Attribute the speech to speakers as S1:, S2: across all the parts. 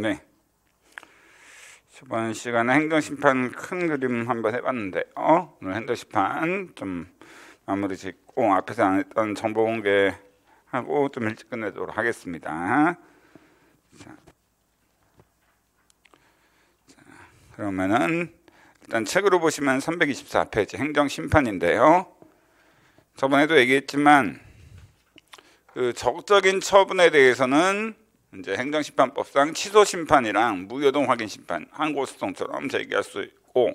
S1: 네. 저번 시간에 행정심판 큰 그림 한번 해봤는데 어? 오늘 행정심판 좀 마무리 짓고 앞에서 안 했던 정보 공개하고 좀 일찍 끝내도록 하겠습니다. 자, 자, 그러면은 일단 책으로 보시면 324페이지 행정심판인데요. 저번에도 얘기했지만 그 적극적인 처분에 대해서는 이제 행정심판법상 취소 심판이랑 무효동 확인 심판, 항고소송처럼 제기할 수 있고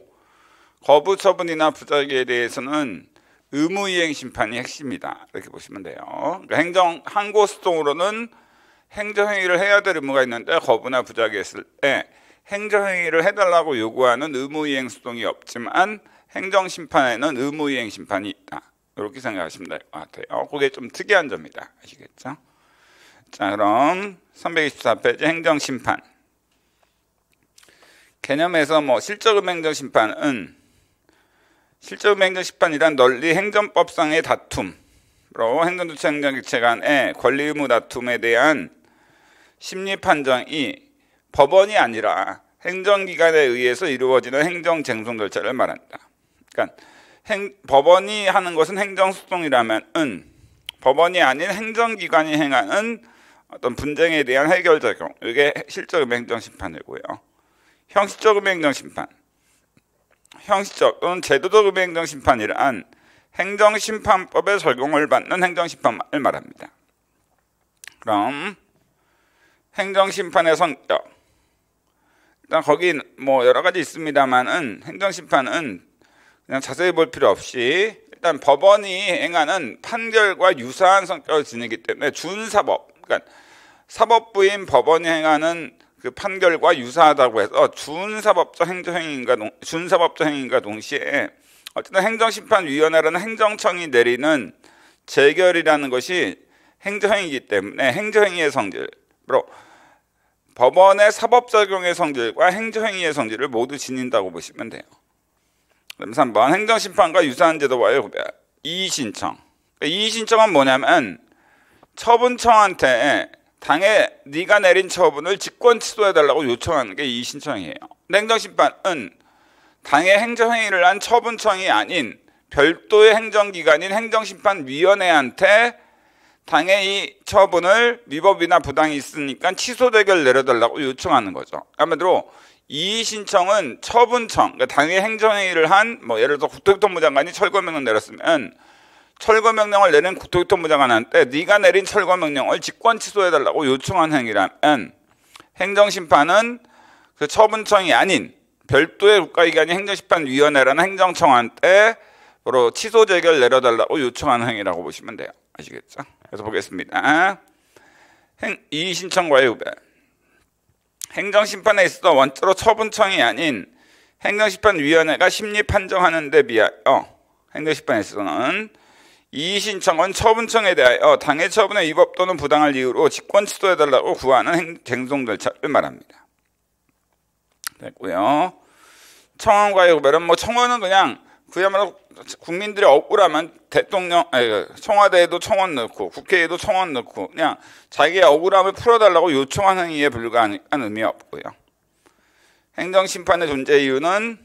S1: 거부 처분이나 부작위에 대해서는 의무이행 심판이 핵심이다 이렇게 보시면 돼요. 그러니까 행정 항고소송으로는 행정행위를 해야 될 의무가 있는데 거부나 부작위했을 때 행정행위를 해달라고 요구하는 의무이행 소송이 없지만 행정심판에는 의무이행 심판이 있다. 이렇게 생각하시면 될 것 같아요. 그게 좀 특이한 점이다. 아시겠죠? 자, 그럼 324페이지 행정심판. 개념에서 뭐 실적음 행정심판은 실적음 행정심판이란 널리 행정법상의 다툼으로 행정주체 행정객체 간의 권리 의무 다툼에 대한 심리 판정이 법원이 아니라 행정기관에 의해서 이루어지는 행정쟁송 절차를 말한다. 그러니까 행, 법원이 하는 것은 행정소송이라면 은 법원이 아닌 행정기관이 행하는 어떤 분쟁에 대한 해결 적용 이게 실적 음행정 심판이고요. 형식적 음행정 심판, 형식적 또는 제도적 음행정 심판이란 행정심판법의 적용을 받는 행정심판을 말합니다. 그럼 행정심판의 성격 일단 거기 뭐 여러 가지 있습니다만은 행정심판은 그냥 자세히 볼 필요 없이 일단 법원이 행하는 판결과 유사한 성격을 지니기 때문에 준사법 그러니까 사법부인 법원이 행하는 그 판결과 유사하다고 해서 준사법적 행정행위인가 준사법적 행위인가 동시에 어쨌든 행정심판위원회라는 행정청이 내리는 재결이라는 것이 행정행위이기 때문에 행정행위의 성질로 법원의 사법적용의 성질과 행정행위의 성질을 모두 지닌다고 보시면 돼요. 그럼 3번 행정심판과 유사한 제도와의 구별 이의신청 이의신청은 뭐냐면 처분청한테 당에 네가 내린 처분을 직권 취소해달라고 요청하는 게 이의신청이에요. 행정심판은 당의 행정행위를 한 처분청이 아닌 별도의 행정기관인 행정심판위원회한테 당의 이 처분을 위법이나 부당이 있으니까 취소 대결 내려달라고 요청하는 거죠. 아무래도 이의 신청은 처분청, 그러니까 당의 행정행위를 한 뭐 예를 들어 국토교통부 장관이 철거명령 내렸으면 철거 명령을 내린 국토교통부 장관한테 네가 내린 철거 명령을 직권 취소해달라고 요청한 행위라면 행정심판은 그 처분청이 아닌 별도의 국가기관이 행정심판위원회라는 행정청한테 바로 취소 재결 내려달라고 요청하는 행위라고 보시면 돼요. 아시겠죠? 그래서 보겠습니다. 행, 이의신청과의 구별. 행정심판에 있어 원자로 처분청이 아닌 행정심판위원회가 심리 판정하는 데 비하여 행정심판에 있어서는 이의신청은 처분청에 대하여 당해 처분의 위법 또는 부당할 이유로 직권 취소해달라고 구하는 쟁송 절차를 말합니다. 됐고요. 청원과의 구별은 뭐 청원은 그냥 그야말로 국민들이 억울하면 대통령, 아니, 청와대에도 청원 넣고 국회에도 청원 넣고 그냥 자기의 억울함을 풀어달라고 요청하는 행위에 불과한 의미 없고요. 행정심판의 존재 이유는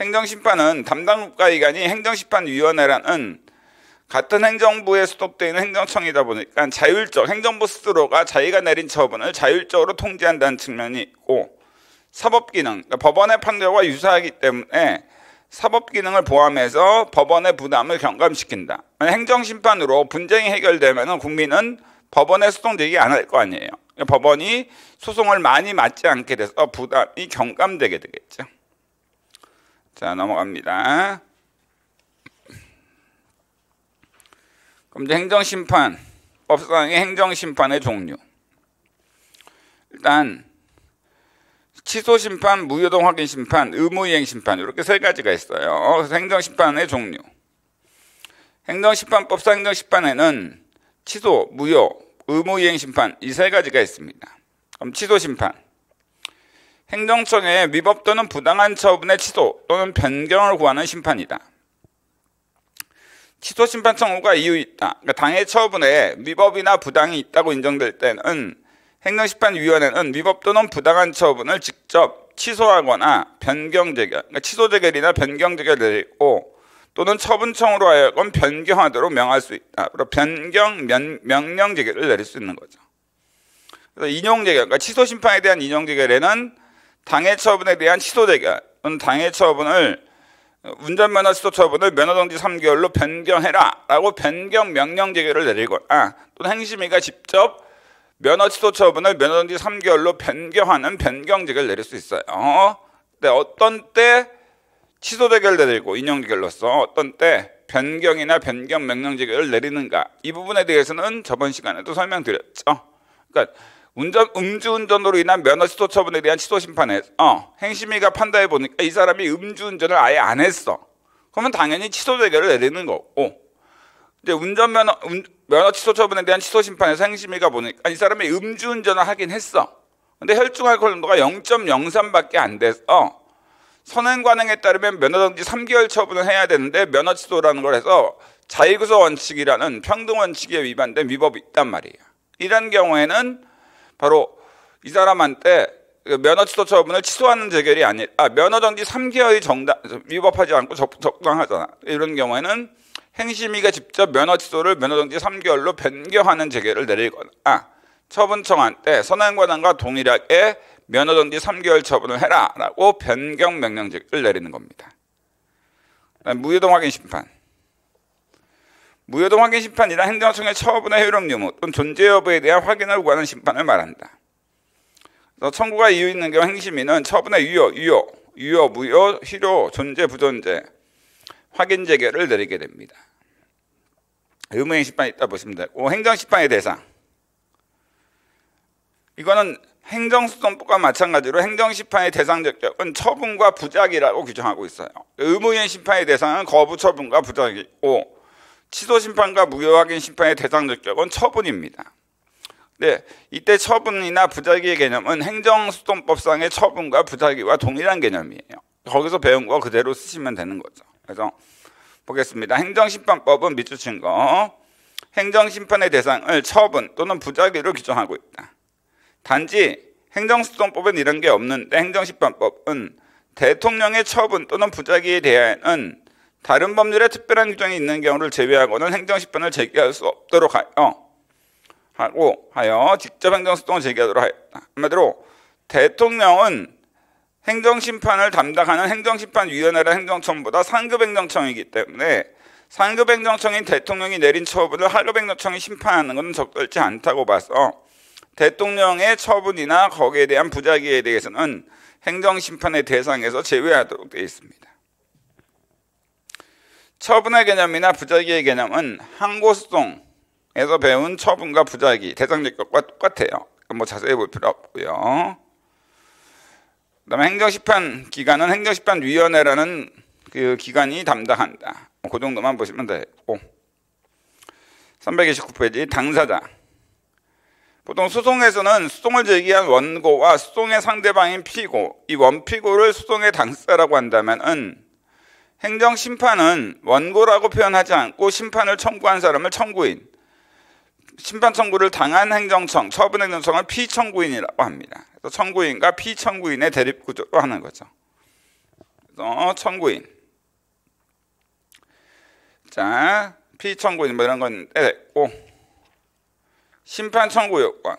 S1: 행정심판은 담당 국가기관이 행정심판위원회라는 같은 행정부에 소속되어 있는 행정청이다 보니까 자율적 행정부 스스로가 자기가 내린 처분을 자율적으로 통제한다는 측면이 있고 사법기능, 그러니까 법원의 판결과 유사하기 때문에 사법 기능을 포함해서 법원의 부담을 경감시킨다. 행정심판으로 분쟁이 해결되면 국민은 법원에 소송되기 안 할 거 아니에요. 그러니까 법원이 소송을 많이 맞지 않게 돼서 부담이 경감되게 되겠죠. 자 넘어갑니다. 그럼 이제 행정심판 법상의 행정심판의 종류. 일단 취소 심판, 무효동 확인 심판, 의무이행 심판 이렇게 세 가지가 있어요. 그래서 행정 심판의 종류. 행정 심판법상 행정 심판에는 취소, 무효, 의무이행 심판 이 세 가지가 있습니다. 그럼 취소 심판. 행정청에 위법 또는 부당한 처분의 취소 또는 변경을 구하는 심판이다. 취소 심판 청구가 이유 있다. 그러니까 당해 처분에 위법이나 부당이 있다고 인정될 때는 행정심판위원회는 위법 또는 부당한 처분을 직접 취소하거나 변경 재결, 그러니까 취소 재결이나 변경 재결을 내리고 또는 처분청으로 하여금 변경하도록 명할 수 있다. 그리고 변경 면, 명령 재결을 내릴 수 있는 거죠. 그래서 인용 재결, 그러니까 취소 심판에 대한 인용 재결에는 당해 처분에 대한 취소 재결 또는 당해 처분을 운전면허 취소 처분을 면허정지 3개월로 변경해라 라고 변경 명령 재결을 내리거나 또는 행심위가 직접 면허 취소 처분을 면허정지 3개월로 변경하는 변경직을 내릴 수 있어요. 근데 어떤 때 취소 대결 내리고 인용 대결로서 어떤 때 변경이나 변경 명령직을 내리는가 이 부분에 대해서는 저번 시간에도 설명드렸죠. 그러니까 운전 음주운전으로 인한 면허 취소 처분에 대한 취소 심판에서 어, 행심위가 판단해 보니까 이 사람이 음주운전을 아예 안 했어. 그러면 당연히 취소 대결을 내리는 거고 이제 운전면허 면허 취소 처분에 대한 취소 심판에서 행심위가 보니까 이 사람이 음주운전을 하긴 했어. 근데 혈중 알코올 농도가 0.03밖에 안 돼서 선행 관행에 따르면 면허정지 3개월 처분을 해야 되는데 면허 취소라는 걸 해서 자유구소 원칙이라는 평등 원칙에 위반된 위법이 있단 말이에요. 이런 경우에는 바로 이 사람한테 그 면허 취소 처분을 취소하는 재결이 아니라 아, 면허 정지 3개월이 정당 위법하지 않고 적, 적당하잖아. 이런 경우에는 행심위가 직접 면허 취소를 면허 정지 3개월로 변경하는 재결을 내리거나 아, 처분청한테 선행관원과 동일하게 면허 정지 3개월 처분을 해라라고 변경 명령제를 내리는 겁니다. 무효동 확인 심판. 무효동 확인 심판이란 행정청의 처분의 효력 유무 또는 존재 여부에 대한 확인을 구하는 심판을 말한다. 그래서 청구가 이유 있는 경우 행심위는 처분의 유효, 유효, 유효, 무효, 실효, 존재, 부존재 확인 재결을 내리게 됩니다. 의무행 심판이 있다 보시면 되고 행정 심판의 대상 이거는 행정수정법과 마찬가지로 행정심판의 대상 적격은 처분과 부작이라고 규정하고 있어요. 의무이행 심판의 대상은 거부 처분과 부작이고 취소 심판과 무효 확인 심판의 대상 적격은 처분입니다. 네, 이때 처분이나 부작위의 개념은 행정수정법상의 처분과 부작위와 동일한 개념이에요. 거기서 배운 거 그대로 쓰시면 되는 거죠. 그래서 보겠습니다. 행정심판법은 밑줄 친 거. 행정심판의 대상을 처분 또는 부작위로 규정하고 있다. 단지 행정수정법엔 이런 게 없는데 행정심판법은 대통령의 처분 또는 부작위에 대한 다른 법률에 특별한 규정이 있는 경우를 제외하고는 행정심판을 제기할 수 없도록 하여 하고 하여 직접 행정수동을 제기하도록 하였다. 한마디로 대통령은 행정심판을 담당하는 행정심판위원회라 행정청보다 상급 행정청이기 때문에 상급 행정청인 대통령이 내린 처분을 하급 행정청이 심판하는 것은 적절치 않다고 봐서 대통령의 처분이나 거기에 대한 부작위에 대해서는 행정심판의 대상에서 제외하도록 되어 있습니다. 처분의 개념이나 부작위의 개념은 항고소송에서 배운 처분과 부작위, 대상적격과 똑같아요. 뭐 자세히 볼 필요 없고요. 그 다음에 행정심판 기관은 행정심판위원회라는 그 기관이 담당한다. 그 정도만 보시면 되고 329페이지 당사자 보통 소송에서는 소송을 제기한 원고와 소송의 상대방인 피고, 이 원피고를 소송의 당사자라고 한다면 행정 심판은 원고라고 표현하지 않고 심판을 청구한 사람을 청구인, 심판 청구를 당한 행정청, 처분 행정청을 피청구인이라고 합니다. 그래서 청구인과 피청구인의 대립 구조로 하는 거죠. 그래서 청구인. 자, 피청구인 뭐 이런 건 됐고, 심판 청구 요건.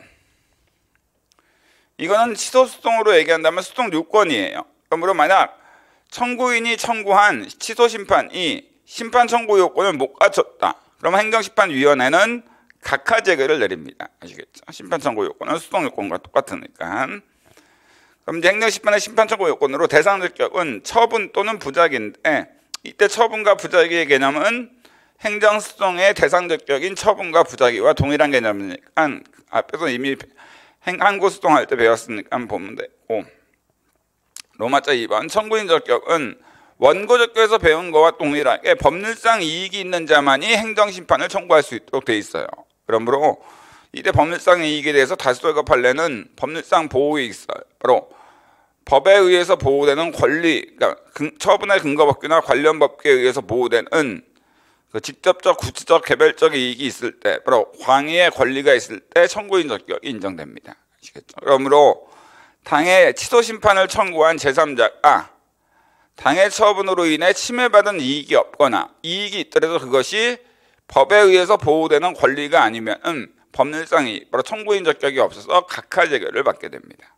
S1: 이거는 취소 수동으로 얘기한다면 수동 요건이에요. 그러므로 만약 청구인이 청구한 취소 심판이 심판 청구 요건을 못 갖췄다. 그러면 행정심판위원회는 각하 제거를 내립니다. 아시겠죠? 심판 청구 요건은 수동 요건과 똑같으니까. 그럼 이제 행정심판의 심판 청구 요건으로 대상 적격은 처분 또는 부작인데 이때 처분과 부작의 개념은 행정수동의 대상 적격인 처분과 부작위와 동일한 개념이니까 앞에서 이미 항고수동할 때 배웠으니까 보면 되고 로마자 2번 청구인 적격은 원고 적격에서 배운 거와 동일하게 법률상 이익이 있는 자만이 행정심판을 청구할 수 있도록 돼 있어요. 그러므로 이때 법률상 이익에 대해서 다수결과 판례는 법률상 보호이 있어요. 바로 법에 의해서 보호되는 권리, 그러니까 처분의 근거법규나 관련 법규에 의해서 보호되는 그 직접적, 구체적, 개별적 이익이 있을 때, 바로 광의의 권리가 있을 때 청구인 적격이 인정됩니다. 아시겠죠? 그러므로 당해 취소 심판을 청구한 제3자가 당해 처분으로 인해 침해받은 이익이 없거나 이익이 있더라도 그것이 법에 의해서 보호되는 권리가 아니면 법률상이 바로 청구인 적격이 없어서 각하 재결을 받게 됩니다.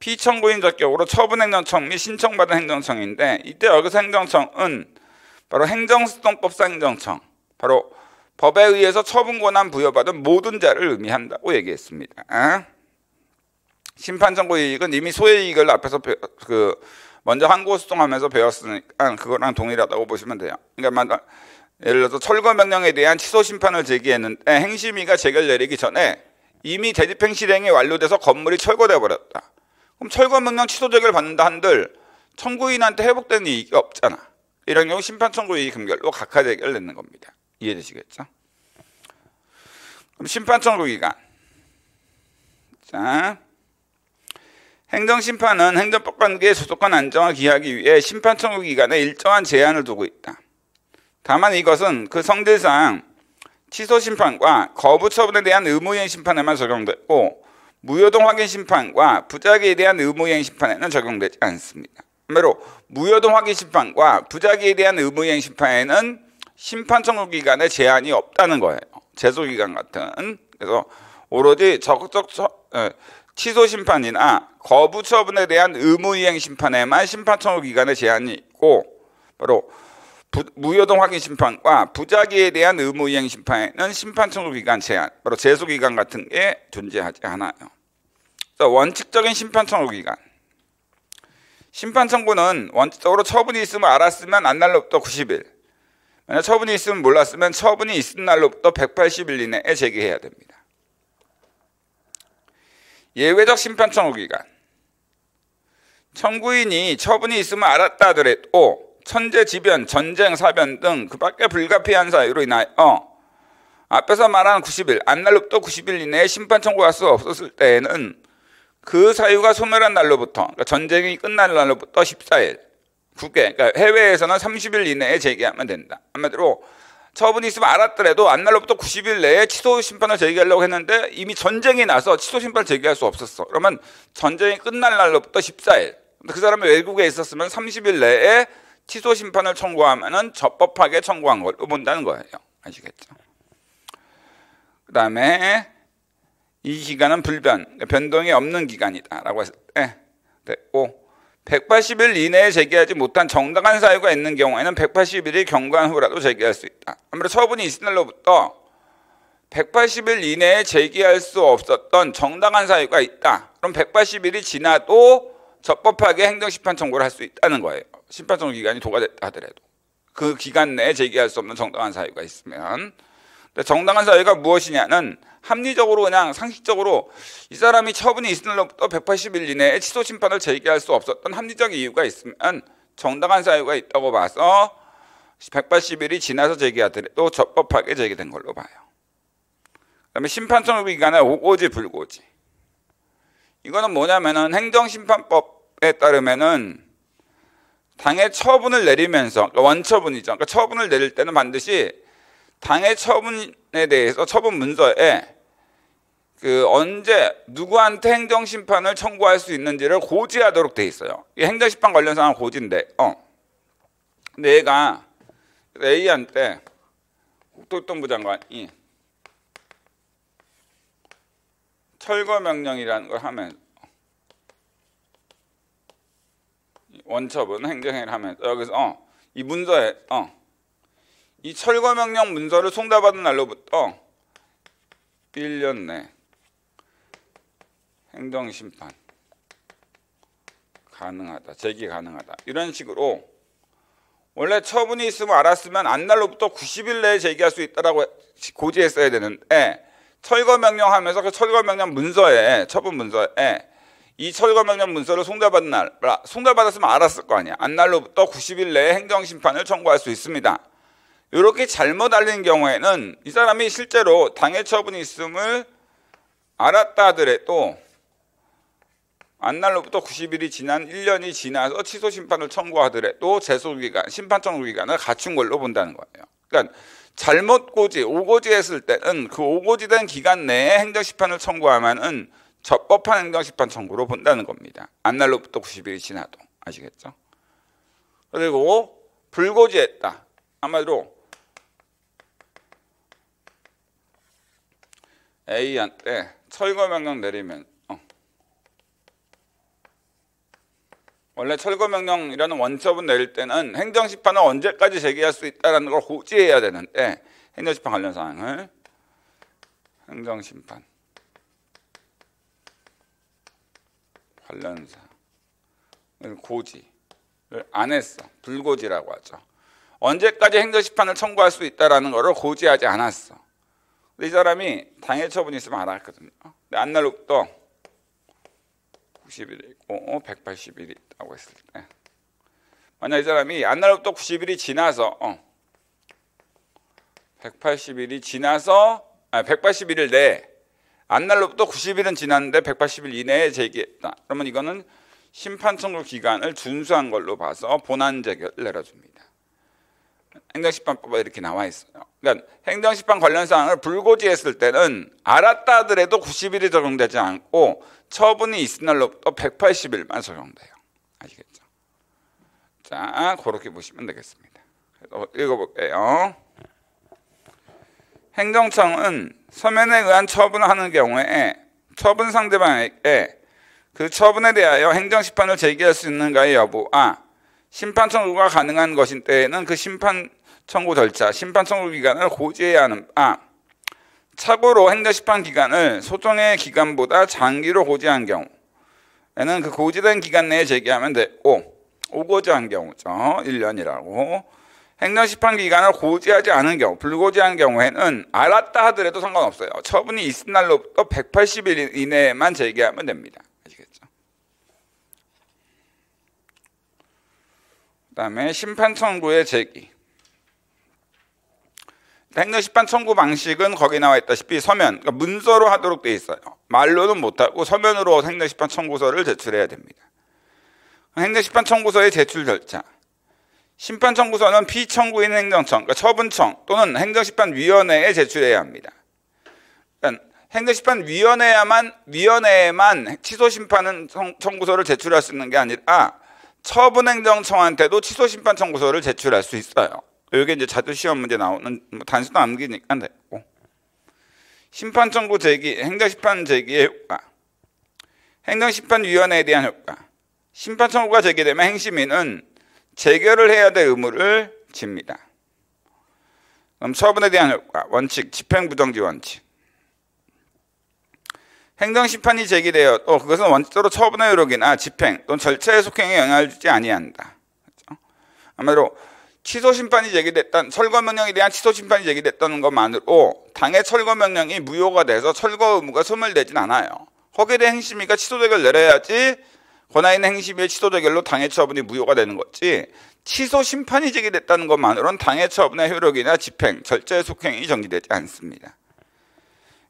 S1: 피청구인 적격으로 처분행정청 및 신청받은 행정청인데 이때 여기서 행정청은 바로 행정수동법상 행정청 바로 법에 의해서 처분 권한 부여받은 모든 자를 의미한다고 얘기했습니다. 심판 청구 이익은 이미 소의 이익을 앞에서 그 먼저 항고 소송하면서 배웠으니까 그거랑 동일하다고 보시면 돼요. 그러니까 예를 들어서 철거 명령에 대한 취소 심판을 제기했는데 행심위가 재결 내리기 전에 이미 대집행 실행이 완료돼서 건물이 철거돼 버렸다. 그럼 철거 명령 취소 재결 받는다 한들 청구인한테 회복되는 이익이 없잖아. 이런 경우 심판 청구 이익 금결로 각하 재결 냈는 겁니다. 이해되시겠죠? 그럼 심판 청구 기간. 자, 행정심판은 행정법 관계의 소속권 안정을 기하기 위해 심판 청구 기간에 일정한 제한을 두고 있다. 다만 이것은 그 성질상 취소 심판과 거부 처분에 대한 의무이행 심판에만 적용되고 무효동 확인 심판과 부작위에 대한 의무이행 심판에는 적용되지 않습니다. 반로 무효동 확인 심판과 부작위에 대한 의무이행 심판에는 심판 청구 기간에 제한이 없다는 거예요. 제소 기간 같은. 그래서 오로지 적극적 취소 심판이나 거부 처분에 대한 의무 이행 심판에만 심판 청구 기간에 제한이 있고 바로 부, 무효동 확인 심판과 부작위에 대한 의무 이행 심판에는 심판 청구 기간 제한, 바로 제소 기간 같은 게 존재하지 않아요. 원칙적인 심판 청구 기간. 심판 청구는 원칙적으로 처분이 있으면 알았으면 안 날로부터 90일. 만약 처분이 있으면 몰랐으면 처분이 있은 날로부터 180일 이내에 제기해야 됩니다. 예외적 심판 청구 기간. 청구인이 처분이 있으면 알았다 하더라도 천재지변, 전쟁, 사변 등 그 밖에 불가피한 사유로 인하여 앞에서 말한 90일, 안날로부터 90일 이내에 심판 청구할 수 없었을 때에는 그 사유가 소멸한 날로부터, 그러니까 전쟁이 끝난 날로부터 14일, 국외, 그러니까 해외에서는 30일 이내에 제기하면 된다. 한마디로 처분이 있으면 알았더라도 안날로부터 90일 내에 취소 심판을 제기하려고 했는데 이미 전쟁이 나서 취소 심판을 제기할 수 없었어. 그러면 전쟁이 끝날 날로부터 14일. 그 사람이 외국에 있었으면 30일 내에 취소 심판을 청구하면은 적법하게 청구한 걸로 본다는 거예요. 아시겠죠? 그 다음에 이 기간은 불변, 변동이 없는 기간이다라고 했을 때 됐고 180일 이내에 제기하지 못한 정당한 사유가 있는 경우에는 180일이 경과한 후라도 제기할 수 있다. 아무래도 처분이 있은 날로부터 180일 이내에 제기할 수 없었던 정당한 사유가 있다. 그럼 180일이 지나도 적법하게 행정심판 청구를 할 수 있다는 거예요. 심판청 기간이 도과됐다 하더라도 그 기간 내에 제기할 수 없는 정당한 사유가 있으면 정당한 사유가 무엇이냐는 합리적으로 그냥 상식적으로 이 사람이 처분이 있을 날로부터 180일 이내에 취소 심판을 제기할 수 없었던 합리적 이유가 있으면 정당한 사유가 있다고 봐서 180일이 지나서 제기하더라도 적법하게 제기된 걸로 봐요. 그다음에 심판청 기간의 오고지 불고지. 이거는 뭐냐면은 행정심판법에 따르면은 당의 처분을 내리면서 그러니까 원처분이죠. 그러니까 처분을 내릴 때는 반드시 당의 처분에 대해서 처분 문서에 그 언제 누구한테 행정 심판을 청구할 수 있는지를 고지하도록 돼 있어요. 이 행정 심판 관련 사항 고지인데, 어. 얘가 A한테 국토교통부 장관이 철거 명령이라는 걸 하면 원첩은 행정행위를 하면서 여기서 어, 이 문서에 어, 이 철거 명령 문서를 송달받은 날로부터 1년 내 행정 심판 가능하다. 제기 가능하다. 이런 식으로 원래 처분이 있으면 알았으면 안날로부터 90일 내에 제기할 수 있다라고 고지했어야 되는데 철거 명령하면서 그 철거 명령 문서에 처분 문서에 이 철거 명령 문서를 송달받은 날, 송달받았으면 알았을 거 아니야. 안날로부터 90일 내에 행정 심판을 청구할 수 있습니다. 이렇게 잘못 알린 경우에는 이 사람이 실제로 당해 처분이 있음을 알았다 하더라도 안날로부터 90일이 지난 1년이 지나서 취소 심판을 청구하더라도 재소 기간, 심판 청구 기간을 갖춘 걸로 본다는 거예요. 그러니까 잘못 고지, 오고지 했을 때는 그 오고지된 기간 내에 행정 심판을 청구하면은 적법한 행정 심판 청구로 본다는 겁니다. 안날로부터 90일이 지나도 아시겠죠? 그리고 불고지했다. 아마도 A한테 철거 명령 내리면 어. 원래 철거 명령이라는 원처분 내릴 때는 행정 심판을 언제까지 제기할 수 있다는 걸 고지해야 되는데 행정 심판 관련 사항을 행정 심판 관련사 고지를 안 했어. 불고지라고 하죠. 언제까지 행정 심판을 청구할 수 있다라는 것을 고지하지 않았어. 이 사람이 당해 처분이 있으면 알았거든요. 근데 안날로부터 90일이 있고 180일이 있다고 했을 때 만약 이 사람이 안날로부터 90일이 지나서 어, 180일이 지나서 아, 180일 내에 안날로부터 90일은 지났는데 180일 이내에 제기했다. 그러면 이거는 심판 청구 기간을 준수한 걸로 봐서 본안 재결 내려줍니다. 행정심판법에 이렇게 나와 있어요. 그러니까 행정심판 관련 사항을 불고지했을 때는 알았다 하더라도 90일이 적용되지 않고 처분이 있은 날로부터 180일만 적용돼요. 아시겠죠? 자, 그렇게 보시면 되겠습니다. 읽어볼게요. 행정청은 서면에 의한 처분을 하는 경우에 처분 상대방에게 그 처분에 대하여 행정심판을 제기할 수 있는가의 여부와 심판 청구가 가능한 것인 때에는 그 심판 청구 절차, 심판 청구 기간을 고지해야 하는 바 참고로 행정심판 기간을 소정의 기간보다 장기로 고지한 경우에는 그 고지된 기간 내에 제기하면 되고 오고지한 경우죠. 1년이라고 행정심판 기간을 고지하지 않은 경우, 불고지한 경우에는 알았다 하더라도 상관없어요. 처분이 있은 날로부터 180일 이내에만 제기하면 됩니다. 아시겠죠? 그 다음에 심판 청구의 제기. 행정심판 청구 방식은 거기 나와 있다시피 서면, 그러니까 문서로 하도록 돼 있어요. 말로는 못하고 서면으로 행정심판 청구서를 제출해야 됩니다. 행정심판 청구서의 제출 절차. 심판 청구서는 피청구인 행정청, 그러니까 처분청 또는 행정심판위원회에 제출해야 합니다. 그러니까 행정심판위원회야만 위원회에만 취소 심판 청구서를 제출할 수 있는 게 아니라 처분행정청한테도 취소 심판 청구서를 제출할 수 있어요. 이게 이제 자주 시험 문제 나오는 뭐 단수도 암기니까 됐고 심판 청구 제기, 행정 심판 제기의 효과, 행정 심판 위원회에 대한 효과. 심판 청구가 제기되면 행심위는 재결을 해야 될 의무를 집니다. 그럼 처분에 대한 효과, 원칙, 집행 부정지 원칙. 행정 심판이 제기되어 또 그것은 원칙적으로 처분의 효력이나 집행 또는 절차의 속행에 영향을 주지 아니한다. 그렇죠? 아마도 취소 심판이 제기됐던 철거 명령에 대한 취소 심판이 제기됐다는 것만으로 당의 철거 명령이 무효가 돼서 철거 의무가 소멸되진 않아요. 허기의 행심위가 취소 대결 내려야지 권한 있는 행심위의 취소 대결로 당해 처분이 무효가 되는 거지 취소 심판이 제기됐다는 것만으로는 당해 처분의 효력이나 집행, 절차의 속행이 정지되지 않습니다.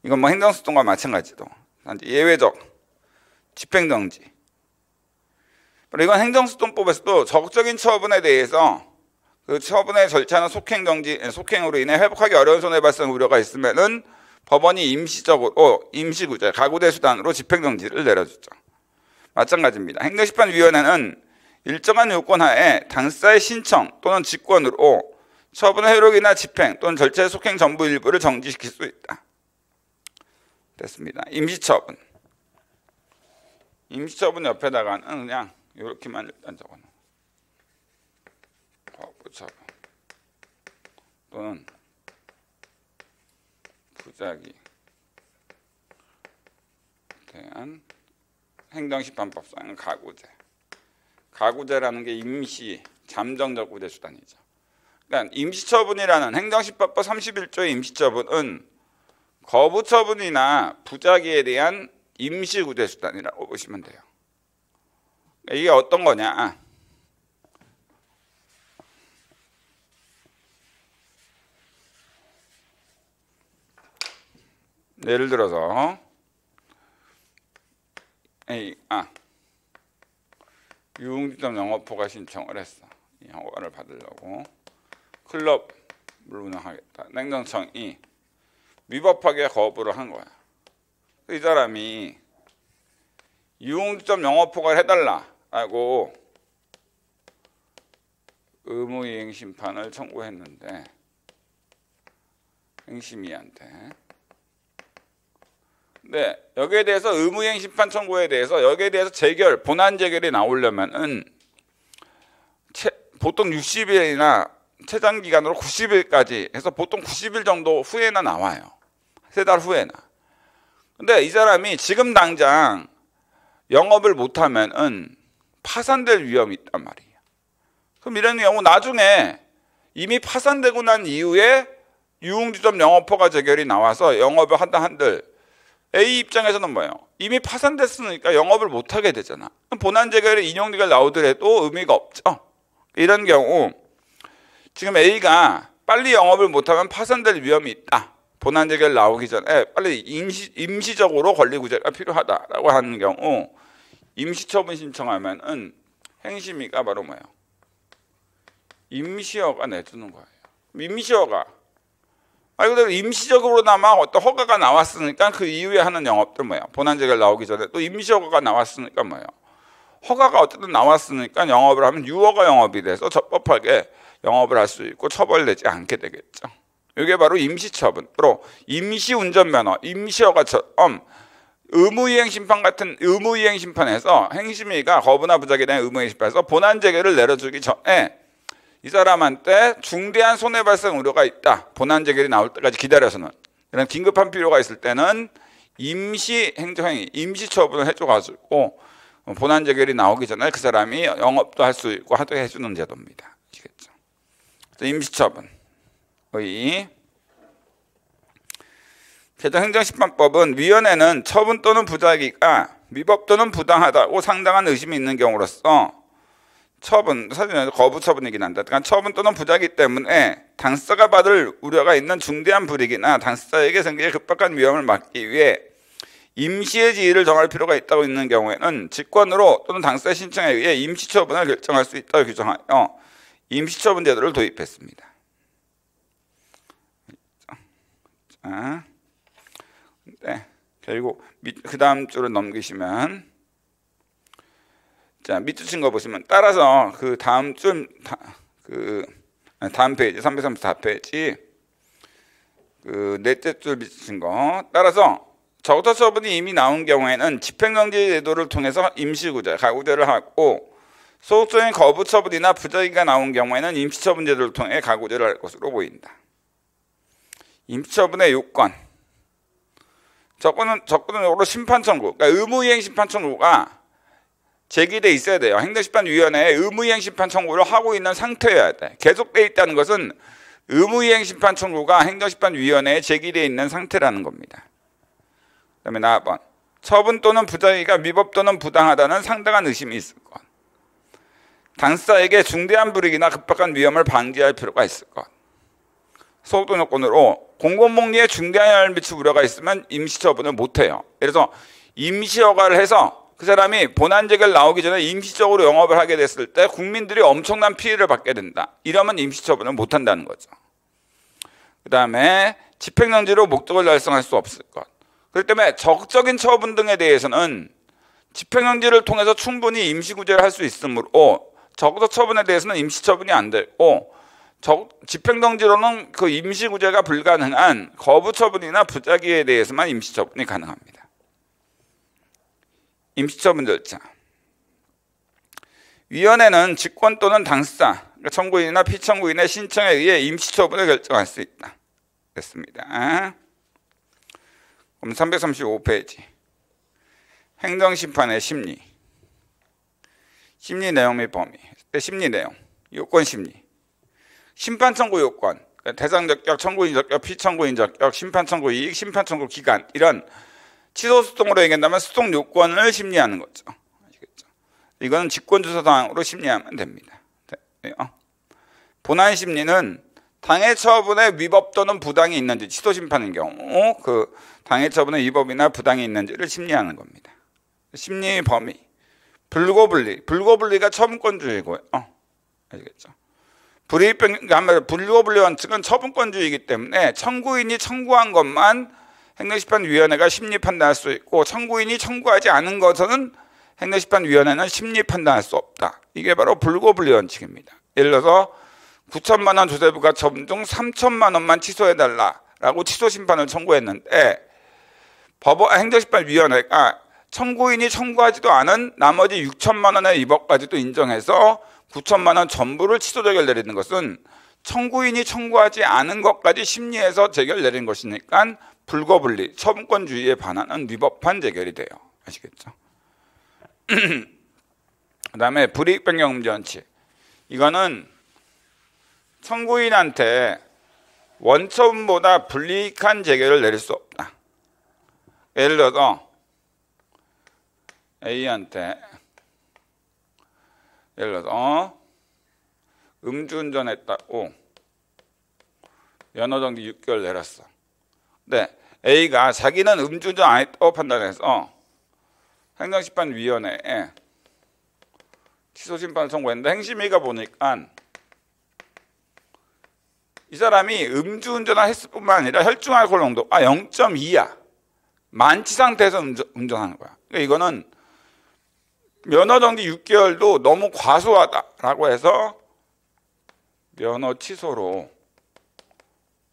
S1: 이건 뭐 행정소송과 마찬가지도 예외적 집행정지 그리고 이건 행정소송법에서도 적극적인 처분에 대해서 그 처분의 절차는 속행 정지, 속행으로 인해 회복하기 어려운 손해 발생 우려가 있으면은 법원이 임시적으로 임시구제, 가구대 수단으로 집행정지를 내려주죠. 마찬가지입니다. 행정심판위원회는 일정한 요건 하에 당사의 신청 또는 직권으로 처분의 효력이나 집행 또는 절차의 속행 전부 일부를 정지시킬 수 있다. 됐습니다. 임시처분. 임시처분 옆에다가는 그냥 이렇게만 일단 적어놓. 거부처분 또는 부작위 대한 행정심판법상 가구제. 가구제라는 게 임시 잠정적 구제 수단이죠. 그러니까 임시처분이라는 행정심판법 31조의 임시처분은 거부처분이나 부작위에 대한 임시구제 수단이라고 보시면 돼요. 그러니까 이게 어떤 거냐? 예를 들어서 A 아 유흥주점 영업허가 신청을 했어. 이 허가를 받으려고 클럽을 운영하겠다. 냉정청이 위법하게 거부를 한 거야. 이 사람이 유흥주점 영업허가를 해달라라고 의무이행 심판을 청구했는데 행심이한테 네 여기에 대해서 의무이행 심판 청구에 대해서 여기에 대해서 재결 본안 재결이 나오려면은 채, 보통 60일이나 최장 기간으로 90일까지 해서 보통 90일 정도 후에나 나와요. 세 달 후에나. 근데 이 사람이 지금 당장 영업을 못하면은 파산될 위험이 있단 말이에요. 그럼 이런 경우 나중에 이미 파산되고 난 이후에 유흥주점 영업허가 재결이 나와서 영업을 한다 한들 A 입장에서는 뭐예요? 이미 파산됐으니까 영업을 못하게 되잖아. 본안 재결이 인용리가 나오더라도 의미가 없죠. 이런 경우 지금 A가 빨리 영업을 못하면 파산될 위험이 있다. 본안 재결 나오기 전에 빨리 임시, 임시적으로 권리구제가 필요하다라고 하는 경우 임시처분 신청하면은 행심이가 바로 뭐예요? 임시허가 내주는 거예요. 임시허가. 말 그대로 임시적으로나마 어떤 허가가 나왔으니까 그 이후에 하는 영업들 뭐예요? 본안재결 나오기 전에 또 임시허가가 나왔으니까 뭐예요? 허가가 어쨌든 나왔으니까 영업을 하면 유허가 영업이 돼서 적법하게 영업을 할 수 있고 처벌되지 않게 되겠죠. 이게 바로 임시처분으로 임시운전면허, 임시허가처럼 의무이행 심판 같은 의무이행 심판에서 행심위가 거부나 부작에 대한 의무이행 심판에서 본안 재결을 내려주기 전에 이 사람한테 중대한 손해 발생 우려가 있다. 본안 재결이 나올 때까지 기다려서는 이런 긴급한 필요가 있을 때는 임시 행정행위, 임시 처분을 해줘가지고 본안 재결이 나오기 전에 그 사람이 영업도 할 수 있고 하도 해주는 제도입니다. 아시겠죠? 임시 처분. 의 개정행정심판법은 위원회는 처분 또는 부작위가 위법 또는 부당하다고 상당한 의심이 있는 경우로서 처분, 사실은 거부 처분이긴 한데, 그러니까 처분 또는 부작위 때문에 당사자가 받을 우려가 있는 중대한 불이익이나 당사자에게 생길 급박한 위험을 막기 위해 임시의 지위를 정할 필요가 있다고 있는 경우에는 직권으로 또는 당사자 신청에 의해 임시 처분을 결정할 수 있다고 규정하여 임시 처분 제도를 도입했습니다. 자. 네, 결국 그 다음 줄을 넘기시면 자 밑줄 친거 보시면 따라서 그 다음 줄그 다음 페이지 334페이지. 그 넷째 줄 밑줄 친거. 따라서 적도 처분이 이미 나온 경우에는 집행정지 제도를 통해서 임시구제, 가구제를 하고 소속적인 거부 처분이나 부작위가 나온 경우에는 임시처분 제도를 통해 가구제를 할 것으로 보인다. 임시처분의 요건. 접근은 접근으로 심판 청구, 그러니까 의무이행 심판 청구가 제기돼 있어야 돼요. 행정심판위원회에 의무이행 심판 청구를 하고 있는 상태여야 돼. 계속돼 있다는 것은 의무이행 심판 청구가 행정심판위원회에 제기돼 있는 상태라는 겁니다. 그다음에 나번 처분 또는 부작위가 미법 또는 부당하다는 상당한 의심이 있을 것. 당사자에게 중대한 불이익이나 급박한 위험을 방지할 필요가 있을 것. 소득 요건으로 공공복리에 중대한 미칠 우려가 있으면 임시 처분을 못해요. 그래서 임시 허가를 해서 그 사람이 본안재결 나오기 전에 임시적으로 영업을 하게 됐을 때 국민들이 엄청난 피해를 받게 된다. 이러면 임시처분을 못한다는 거죠. 그 다음에 집행정지로 목적을 달성할 수 없을 것. 그렇기 때문에 적적인 처분 등에 대해서는 집행정지를 통해서 충분히 임시구제를 할 수 있으므로 적도 처분에 대해서는 임시처분이 안 되고 집행정지로는 그 임시구제가 불가능한 거부처분이나 부작위에 대해서만 임시처분이 가능합니다. 임시처분 절차. 위원회는 직권 또는 당사자, 그러니까 청구인이나 피청구인의 신청에 의해 임시처분을 결정할 수 있다. 됐습니다. 그럼 335페이지. 행정심판의 심리. 심리 내용 및 범위. 심리 내용. 요건 심리. 심판 청구 요건, 그러니까 대상 적격, 청구인 적격, 피청구인 적격, 심판 청구 이익, 심판 청구 기간 이런 취소 수동으로 얘기한다면 수동 요건을 심리하는 거죠. 아시겠죠? 이거는 직권주소 사항으로 심리하면 됩니다. 네, 어. 본안 심리는 당해 처분에 위법 또는 부당이 있는지 취소 심판인 경우 그 당해 처분에 위법이나 부당이 있는지를 심리하는 겁니다. 심리 범위 불고불리 불고불리가 처분권주의고요. 어, 아시겠죠? 불이익병 그러니까 불고불리 원칙은 처분권주의이기 때문에 청구인이 청구한 것만 행정심판위원회가 심리 판단할 수 있고 청구인이 청구하지 않은 것은 행정심판위원회는 심리 판단할 수 없다. 이게 바로 불고불리 원칙입니다. 예를 들어서 9천만 원 조세부가 점중 3천만 원만 취소해달라라고 취소 심판을 청구했는데 법원 행정심판위원회가 청구인이 청구하지도 않은 나머지 6천만 원의 위법까지도 인정해서 9천만 원 전부를 취소 재결 내리는 것은 청구인이 청구하지 않은 것까지 심리해서 재결 내린 것이니까 불거불리 처분권주의에 반하는 위법한 재결이 돼요. 아시겠죠? 그 다음에 불이익 변경 금지 원칙. 이거는 청구인한테 원처분보다 불이익한 재결을 내릴 수 없다. 예를 들어서 A한테 예를 들어서 어? 음주운전했다고 면허정지 6개월 내렸어. 근데 A가 자기는 음주운전 안 했다고 판단해서 행정심판위원회에 취소 심판을 청구했는데 행심위가 보니까 이 사람이 음주운전을 했을 뿐만 아니라 혈중 알코올 농도가 0.2야. 만취 상태에서 운전, 하는 거야. 그러니까 이거는 면허 정지 6개월도 너무 과소하다라고 해서 면허 취소로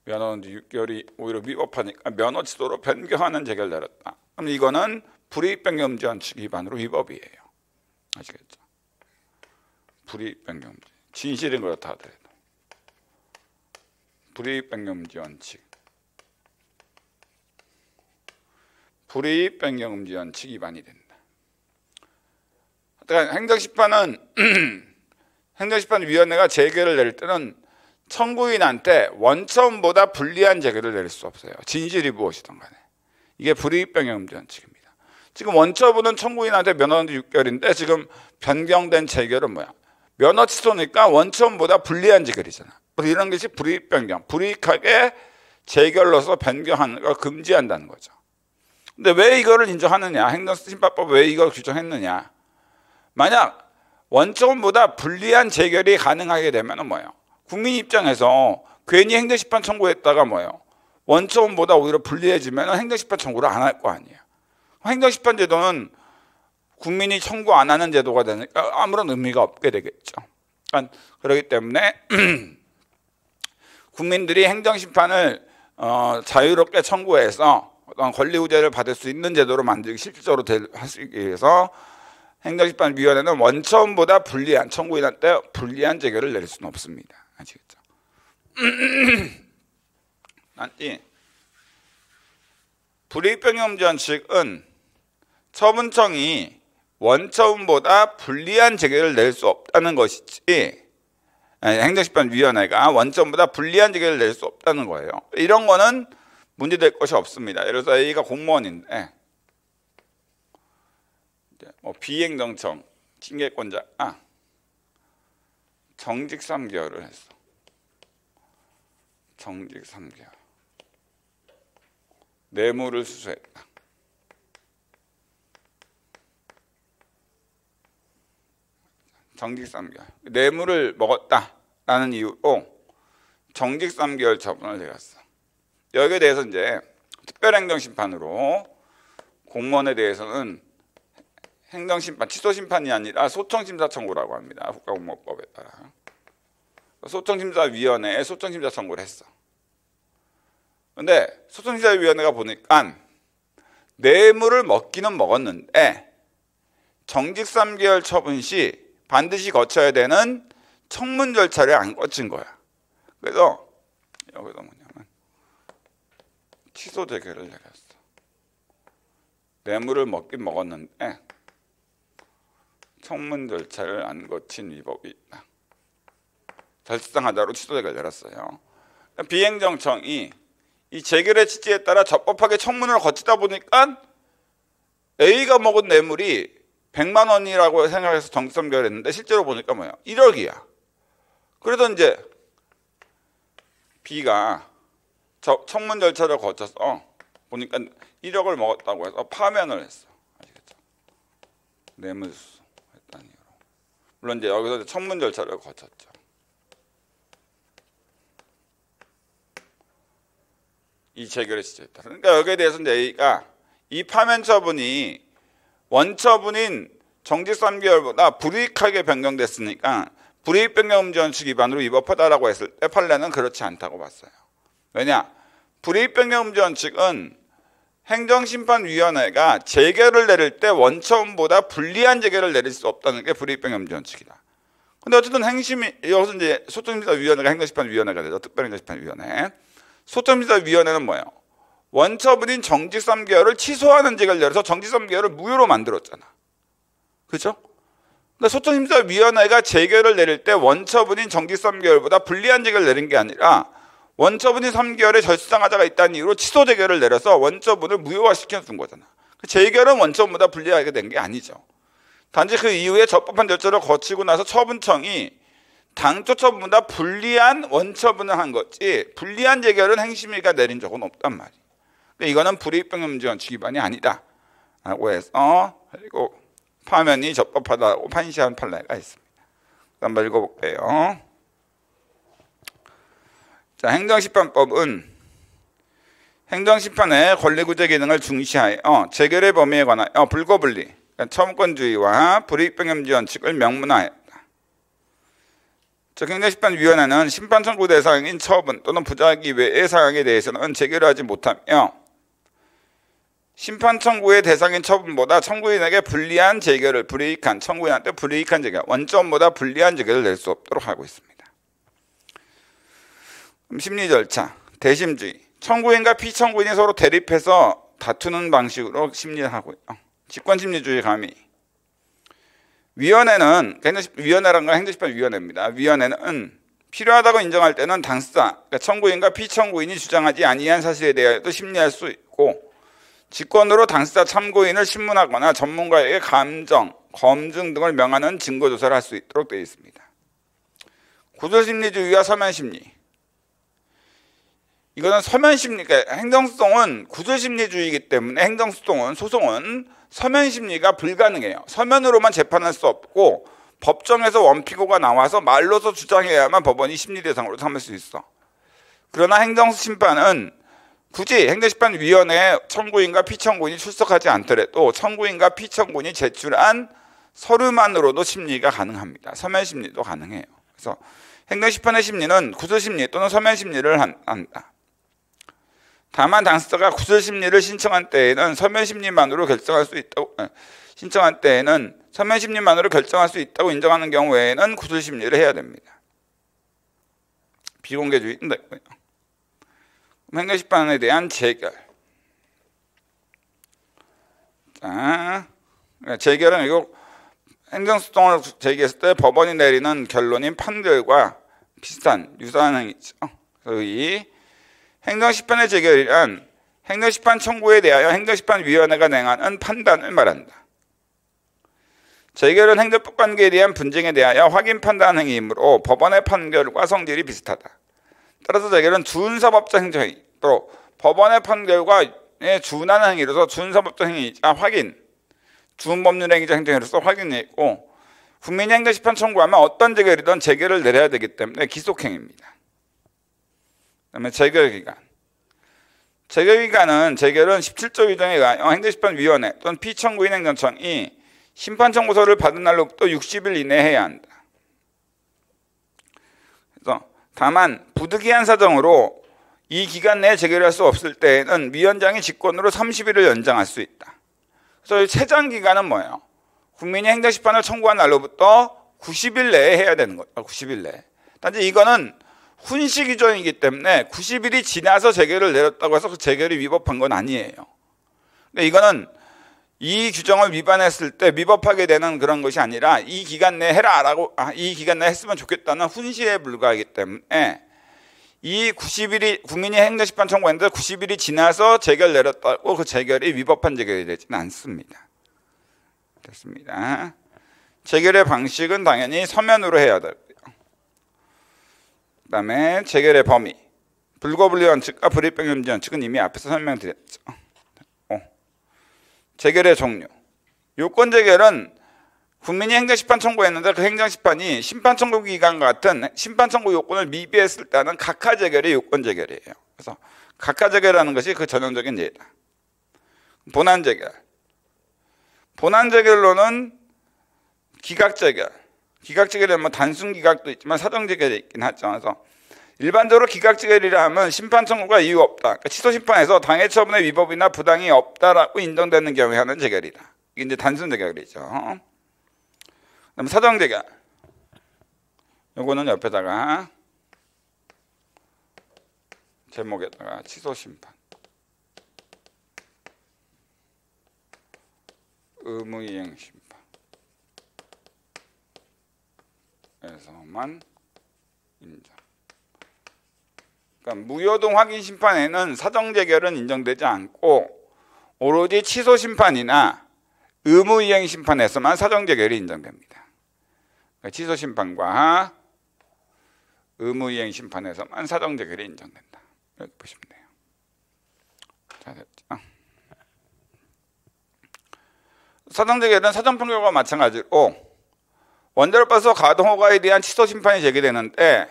S1: 면허정지 6개월이 오히려 위법하니까 면허 취소로 변경하는 재결 내렸다. 그럼 이거는 불이익 변경 금지 원칙 위반으로 위법이에요. 아시겠죠? 불이익 변경 금지. 진실은 그렇다 하더라도 불이익 변경 금지 원칙. 불이익 변경 금지 원칙 위반이 된다. 그러니까 행정심판은 행정심판위원회가 재결을 내릴 때는 청구인한테 원천보다 불리한 재결을 내릴 수 없어요. 진실이 무엇이든 간에. 이게 불이익 변경 금지 원칙입니다. 지금 원처분은 청구인한테 면허정지 6개월인데 지금 변경된 재결은 뭐야? 면허 취소니까 원처분보다 불리한 재결이잖아. 이런 것이 불이익 변경, 불이익하게 재결로서 변경하는 걸 금지한다는 거죠. 근데 왜 이거를 인정하느냐? 행정심판법 왜 이걸 규정했느냐? 만약 원점보다 불리한 재결이 가능하게 되면 뭐예요? 국민 입장에서 괜히 행정심판 청구했다가 뭐예요? 원점보다 오히려 불리해지면 행정심판 청구를 안 할 거 아니에요. 행정심판 제도는 국민이 청구 안 하는 제도가 되니까 아무런 의미가 없게 되겠죠. 그러니까 그렇기 때문에 국민들이 행정심판을 어, 자유롭게 청구해서 어떤 권리구제를 받을 수 있는 제도로 만들기 실질적으로 하기 위해서 행정심판위원회는 원천보다 불리한 청구인한테 불리한 재결을 내릴 수는 없습니다. 아시겠죠? 아니 불이익변경정칙은 처분청이 원처분보다 불리한 재결을 낼 수 없다는 것이지 행정심판위원회가 원처분보다 불리한 재결을 낼 수 없다는 거예요. 이런 거는 문제될 것이 없습니다. 예를 들어서 A가 공무원인데 뭐 비행정청 징계권자 아 정직 3개월을 했어. 정직 3개월. 뇌물을 수수했다. 정직 3개월. 뇌물을 먹었다라는 이유로 정직 3개월 처분을 내렸어. 여기에 대해서 이제 특별행정심판으로 공무원에 대해서는 행정심판, 취소심판이 아니라 소청심사 청구라고 합니다. 국가공무법에 따라. 소청심사위원회에 소청심사 청구를 했어. 근데 소청심사위원회가 보니까 뇌물을 먹기는 먹었는데 정직 3개월 처분 시 반드시 거쳐야 되는 청문 절차를 안 거친 거야. 그래서 여기서 뭐냐면 취소 재결을 내렸어. 뇌물을 먹긴 먹었는데 청문 절차를 안 거친 위법이 있다. 절상하자로 취소를 내렸어요. 비행정청이 이 재결의 취지에 따라 적법하게 청문을 거치다 보니까 A가 먹은 뇌물이 100만 원이라고 생각해서 정점결 했는데 실제로 보니까 뭐야? 1억이야. 그래서 이제 B가 청문 절차를 거쳐서 보니까 1억을 먹었다고 해서 파면을 했어. 아시겠죠? 뇌물수. 물론 이제 여기서 청문 절차를 거쳤죠. 이 재결의 시제다. 그러니까 여기에 대해서 A가 이 파면 처분이 원처분인 정직 3개월보다 불이익하게 변경됐으니까 불이익 변경 금지 원칙 위반으로 위법하다라고 했을 때 판례는 그렇지 않다고 봤어요. 왜냐? 불이익 변경 금지 원칙은 행정심판위원회가 재결을 내릴 때 원처음보다 불리한 재결을 내릴 수 없다는 게 불이익 변경 금지 원칙이다. 근데 어쨌든 행심이 여기서 이제 소통심사위원회가 행정심판위원회가 되죠. 특별행정심판위원회. 소통심사위원회는 뭐예요? 원처분인 정직 3개월을 취소하는 재결 내려서 정직 3개월을 무효로 만들었잖아. 그죠? 근데 소통심사위원회가 재결을 내릴 때 원처분인 정직 3개월보다 불리한 재결을 내린 게 아니라 원처분이 3개월에 절수상하자가 있다는 이유로 취소 재결을 내려서 원처분을 무효화시켜 준 거잖아. 그 재결은 원처분보다 불리하게 된 게 아니죠. 단지 그 이후에 적법한 절차를 거치고 나서 처분청이 당초 처분보다 불리한 원처분을 한 거지 불리한 재결은 행심위가 내린 적은 없단 말이에요. 근데 이거는 불이익병금지 원칙 위반이 아니다. 라고 해서 그리고 파면이 적법하다고 판시한 판례가 있습니다. 한번 읽어볼게요. 자, 행정심판법은 행정심판의 권리구제 기능을 중시하여 재결의 범위에 관하여 불거분리, 그러니까 처분권주의와 불이익병금지 원칙을 명문화했 다. 즉 행정심판위원회는 심판 청구 대상인 처분 또는 부작위 외의 사항에 대해서는 재결하지 못하며 심판 청구의 대상인 처분보다 청구인에게 불리한 재결을 불이익한 청구인한테 불이익한 재결 원점보다 불리한 재결을 낼 수 없도록 하고 있습니다. 심리 절차 대심주의 청구인과 피청구인이 서로 대립해서 다투는 방식으로 심리를 하고요. 직권심리주의 가미 위원회는 위원회라는 건 행정심판위원회입니다. 위원회는 필요하다고 인정할 때는 당사자 그러니까 청구인과 피청구인이 주장하지 아니한 사실에 대하여도 심리할 수 있고 직권으로 당사자 참고인을 신문하거나 전문가에게 감정, 검증 등을 명하는 증거 조사를 할 수 있도록 되어 있습니다. 구조심리주의와 서면심리 이거는 서면심리, 그러니까 행정소송은 구조심리주의이기 때문에 행정소송은 소송은 서면심리가 불가능해요. 서면으로만 재판할 수 없고 법정에서 원피고가 나와서 말로서 주장해야만 법원이 심리 대상으로 삼을 수 있어. 그러나 행정심판은 굳이 행정심판위원회에 청구인과 피청구인이 출석하지 않더라도 청구인과 피청구인이 제출한 서류만으로도 심리가 가능합니다. 서면 심리도 가능해요. 그래서 행정심판의 심리는 구술심리 또는 서면 심리를 한다. 다만 당사자가 구술 심리를 신청한 때에는 서면 심리만으로 결정할 수 있다고 신청한 때에는 서면 심리만으로 결정할 수 있다고 인정하는 경우에는 구술 심리를 해야 됩니다. 비공개주의는 되고요. 행정심판에 대한 재결. 자, 재결은 이거 행정소송을 제기했을 때 법원이 내리는 결론인 판결과 비슷한 유사한 행위죠. 이 행정 심판의 재결이란 행정 심판 청구에 대하여 행정 심판 위원회가 냉하는 판단을 말한다. 재결은 행정법 관계에 대한 분쟁에 대하여 확인 판단 행위이므로 법원의 판결과 성질이 비슷하다. 따라서 재결은 준사법적 행정행위 또 법원의 판결과 준하는 행위로서 준사법적 행위이자 확인 준법률 행위자 행정으로서 확인이 있고 국민이 행정심판 청구하면 어떤 재결이든 재결을 내려야 되기 때문에 기속행위입니다. 그다음에 재결기간 재결기간은 재결은 17조 규정에 의하여 행정심판위원회 또는 피청구인 행정청이 심판청구서를 받은 날로부터 60일 이내에 해야 한다. 그래서 다만 부득이한 사정으로 이 기간 내에 재결할 수 없을 때에는 위원장이 직권으로 30일을 연장할 수 있다. 그래서 최장 기간은 뭐예요? 국민이 행정심판을 청구한 날로부터 90일 내에 해야 되는 거예요. 90일 내에. 단지 이거는 훈시 기준이기 때문에 90일이 지나서 재결을 내렸다고 해서 그 재결이 위법한 건 아니에요. 그러니까 이거는 이 규정을 위반했을 때 위법하게 되는 그런 것이 아니라 이 기간 내에 해라라고 아, 이 기간 내에 했으면 좋겠다는 훈시에 불과하기 때문에 이 90일이 국민이 행정심판 청구했는데 90일이 지나서 재결 내렸다고 그 재결이 위법한 재결이 되지는 않습니다. 됐습니다. 재결의 방식은 당연히 서면으로 해야 되고요. 그 다음에 재결의 범위, 불거분리 원칙과 불입병금지 원칙은 이미 앞에서 설명드렸죠. 재결의 종류. 요건 재결은 국민이 행정심판 청구했는데 그 행정심판이 심판 청구 기간 같은 심판 청구 요건을 미비했을 때는 각하 재결이 요건 재결이에요. 그래서 각하 재결하는 것이 그 전형적인 예다. 본안 재결. 본안 재결로는 기각 재결. 기각 재결은 뭐 단순 기각도 있지만 사정 재결이 있긴 하죠. 그래서 일반적으로 기각 재결이라 하면 심판 청구가 이유 없다. 그러니까 취소 심판에서 당해 처분의 위법이나 부당이 없다라고 인정되는 경우에 하는 재결이다. 이게 이제 단순 재결이죠. 그다음 사정 재결. 요거는 옆에다가 제목에다가 취소 심판. 의무이행 심판 에서만 인정. 그러니까 무효동 확인 심판에는 사정 재결은 인정되지 않고 오로지 취소 심판이나 의무 이행 심판에서만 사정 재결이 인정됩니다. 그러니까 취소 심판과 의무 이행 심판에서만 사정 재결이 인정된다. 이렇게 보시면 돼요. 자 됐죠. 사정 재결은 사정 판결과 마찬가지로 원자력 발소 가동허가에 대한 취소 심판이 제기되는데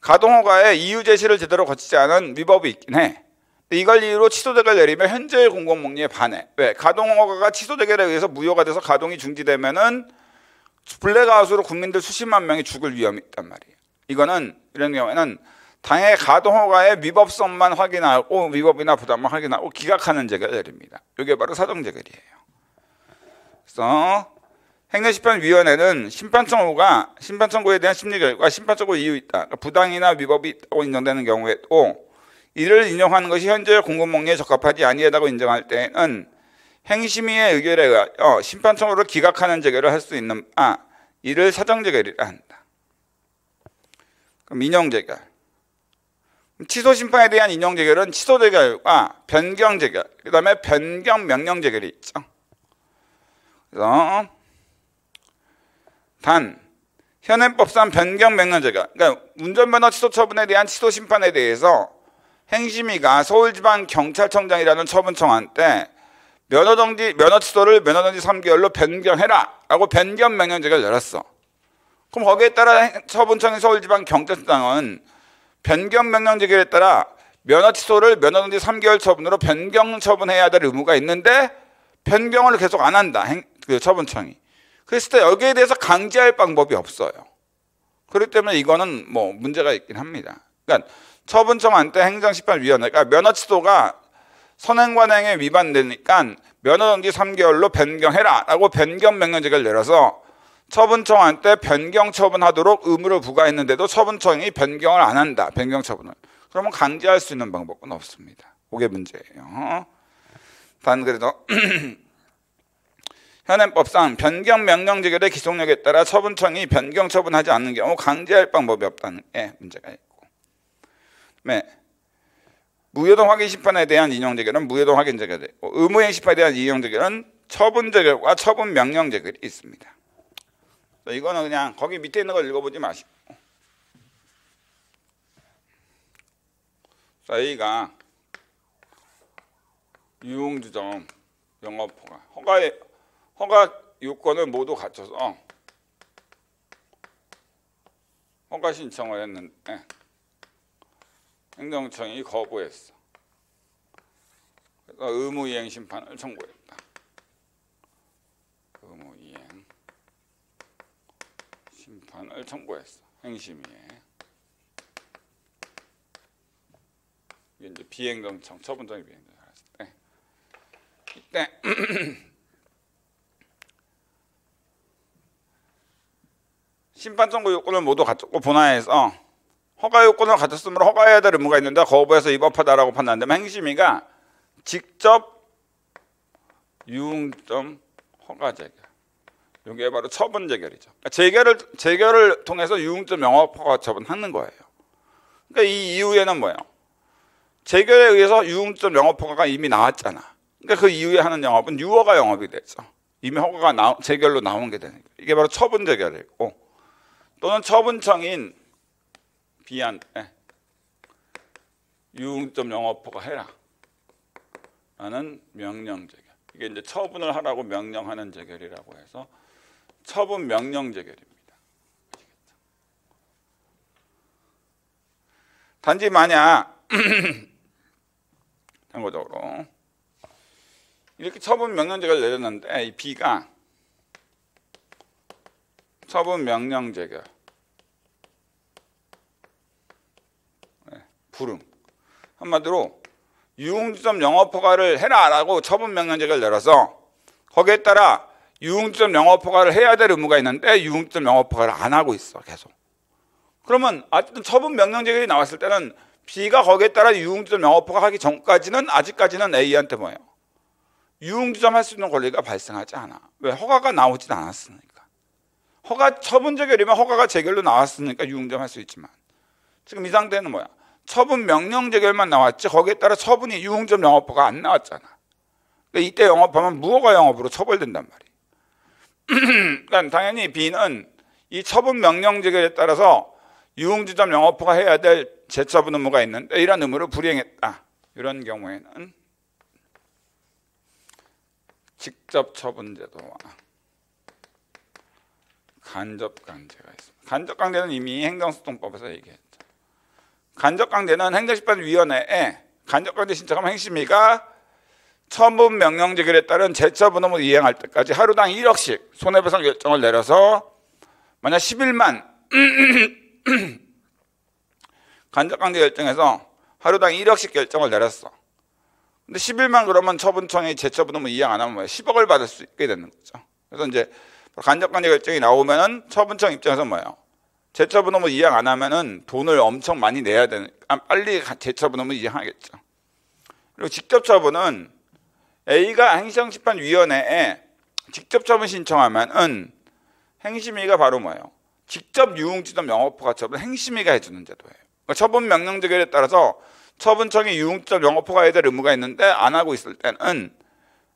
S1: 가동허가에 이유 제시를 제대로 거치지 않은 위법이 있긴 해. 이걸 이유로 취소대결 내리면 현재의 공공목리에 반해. 왜? 가동허가가 취소대결에 의해서 무효가 돼서 가동이 중지되면은 블랙아웃으로 국민들 수십만 명이 죽을 위험이 있단 말이에요. 이거는 이런 경우에는 당의 가동허가의 위법성만 확인하고 위법이나 부담만 확인하고 기각하는 재결 내립니다. 이게 바로 사정재결이에요. 그래서 행정심판위원회는 심판 청구가 심판 청구에 대한 심리 결과 심판 청구 이유 있다. 그러니까 부당이나 위법이 있다고 인정되는 경우에도 이를 인정하는 것이 현재 공공목리에 적합하지 아니하다고 인정할 때는 행심위의 의결에 의하여 심판 청구를 기각하는 재결을 할 수 있는 아 이를 사정 재결이라 한다. 그럼 인용 재결. 취소 심판에 대한 인용 재결은 취소 재결과 변경 재결, 그 다음에 변경 명령 재결이 있죠. 그래서 단 현행법상 변경 명령제가 그러니까 운전면허 취소 처분에 대한 취소 심판에 대해서 행심위가 서울지방경찰청장이라는 처분 청한테 면허정지 면허 취소를 면허정지 3개월로 변경해라라고 변경 명령제가 열었어. 그럼 거기에 따라 처분청인 서울지방경찰청장은 변경 명령제에 따라 면허 취소를 면허정지 3개월 처분으로 변경 처분해야 될 의무가 있는데 변경을 계속 안 한다. 그 처분청이. 그랬을 때 여기에 대해서 강제할 방법이 없어요. 그렇기 때문에 이거는 뭐 문제가 있긴 합니다. 그러니까 처분청한테 행정심판위원회가 면허취소가 선행관행에 위반되니까 면허정지 3개월로 변경해라라고 변경 명령제를 내려서 처분청한테 변경 처분하도록 의무를 부과했는데도 처분청이 변경을 안 한다. 변경 처분을. 그러면 강제할 수 있는 방법은 없습니다. 그게 문제예요. 단 그래도 현행법상 변경 명령 제결의 기속력에 따라 처분청이 변경 처분하지 않는 경우 강제할 방법이 없다는 게 문제가 있고. 네. 무효동 확인 심판에 대한 인용 제결은 무효동 확인 제결이 있고 의무행 심판에 대한 인용 제결은 처분 제결과 처분 명령 제결이 있습니다. 이거는 그냥 거기 밑에 있는 걸 읽어보지 마시고. 저희가 유흥주점 영업허가 허가에 허가 요건을 모두 갖춰서 허가 신청을 했는데 행정청이 거부했어. 그래서 의무이행 심판을 청구했다. 의무이행 심판을 청구했어. 행심위에. 이제 비행정청 처분정이 비행정청 이때 심판 청구 요건을 모두 갖췄고 분화해서 허가 요건을 갖췄으므로 허가해야 될 의무가 있는데 거부해서 위법하다라고 판단되면 행심위가 직접 유흥점 허가 재결. 이게 바로 처분 재결이죠. 그러니까 재결을 재결을 통해서 유흥점 영업 허가 처분하는 거예요. 그러니까 이 이후에는 뭐예요? 재결에 의해서 유흥점 영업 허가가 이미 나왔잖아. 그러니까 그 이후에 하는 영업은 유허가 영업이 되죠. 이미 허가가 나, 재결로 나온 게 되니까 이게 바로 처분 재결이고 또는 처분청인 B한테 유흥점 영업허가 해라 라는 명령 재결 이게 이제 처분을 하라고 명령하는 재결이라고 해서 처분 명령 재결입니다. 단지 만약 참고적으로 이렇게 처분 명령 재결 내렸는데 이 B가 처분 명령 재결. 네, 불응. 한마디로 유흥지점 영업 허가를 해라라고 처분 명령 재결 내려서 거기에 따라 유흥지점 영업 허가를 해야 될 의무가 있는데 유흥지점 영업 허가를 안 하고 있어 계속. 그러면 어쨌든 처분 명령 재결이 나왔을 때는 B가 거기에 따라 유흥지점 영업 허가 하기 전까지는 아직까지는 A한테 뭐예요? 유흥지점 할 수 있는 권리가 발생하지 않아. 왜? 허가가 나오진 않았으니까. 허가 처분 재결이면 허가가 재결로 나왔으니까 유흥지점 할 수 있지만 지금 이 상태는 뭐야? 처분 명령 재결만 나왔지 거기에 따라 처분이 유흥점 영업허가 안 나왔잖아. 그러니까 이때 영업하면 무허가 영업으로 처벌된단 말이에요. 그러니까 당연히 B는 이 처분 명령 재결에 따라서 유흥지점 영업허가 해야 될 재처분 의무가 있는데 이런 의무를 불이행했다. 이런 경우에는 직접 처분 제도와 간접 강제가 있습니다. 간접 강제는 이미 행정소송법에서 얘기했죠. 간접 강제는 행정심판위원회에 간접 강제 신청하면 행심위가 처분 명령 재결에 따른 재처분 의무 이행할 때까지 하루당 1억씩 손해배상 결정을 내려서 만약 11만 간접 강제 결정에서 하루당 1억씩 결정을 내렸어. 근데 11만 그러면 처분청이 재처분 의무 이행 안 하면 뭐야? 10억을 받을 수 있게 되는 거죠. 그래서 이제 간접 강제 결정이 나오면은 처분청 입장에서 뭐예요? 의무 이행 안 하면은 돈을 엄청 많이 내야 되니까 빨리 재처분 의무 이행하겠죠. 그리고 직접 처분은 A가 행정심판위원회에 직접 처분 신청하면은 행심위가 바로 뭐예요? 직접 유흥지점 영업허가 처분 행심위가 해주는 제도예요. 그러니까 처분 명령 재결에 따라서 처분청이 유흥지점 영업허가에 대한 의무가 있는데 안 하고 있을 때는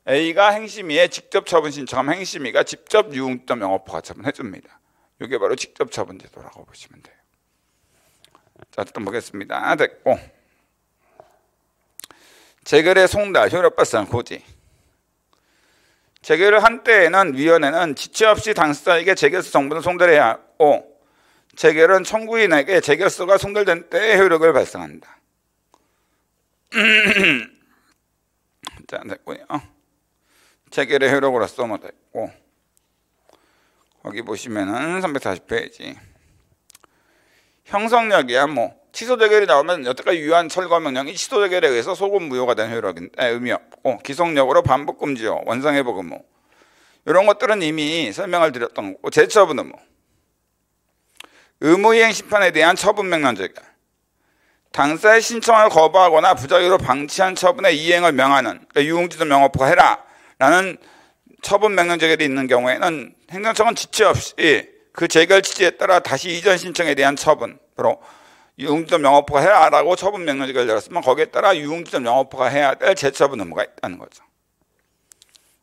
S1: A가 행심위에 직접 처분 신청하면 행심위가 직접 유흥지점 영업허가 처분 해줍니다. 이게 바로 직접 처분 제도라고 보시면 돼요. 자, 또 보겠습니다. 됐고. 재결의 송달, 효력 발생, 고지. 재결을 한 때에는 위원회는 지체 없이 당사자에게 재결서 정보를 송달해야 하고 재결은 청구인에게 재결서가 송달된 때에 효력을 발생한다. 자, 됐고요. 재결의 효력으로서 뭐 됐고 거기 보시면은 340페이지. 형성력이야 뭐. 취소 재결이 나오면 여태까지 유한 철거 명령이 취소 재결에 의해서 소급 무효가 된 효력인데 의미 없고 기속력으로 반복 금지요. 원상 회복 의무 이런 것들은 이미 설명을 드렸던 거고 재처분 의무 의무이행 심판에 대한 처분 명령 재결 당사의 신청을 거부하거나 부작위로 방치한 처분의 이행을 명하는 그러니까 유흥지도 명업허가 해라. 라는 처분 명령 재결이 있는 경우에는 행정청은 지체 없이 그 재결 취지에 따라 다시 이전 신청에 대한 처분, 바로 유흥지점 영업허가 해라라고 처분 명령 재결을 내렸으면 거기에 따라 유흥지점 영업허가 해야 될 재처분 의무가 있다는 거죠.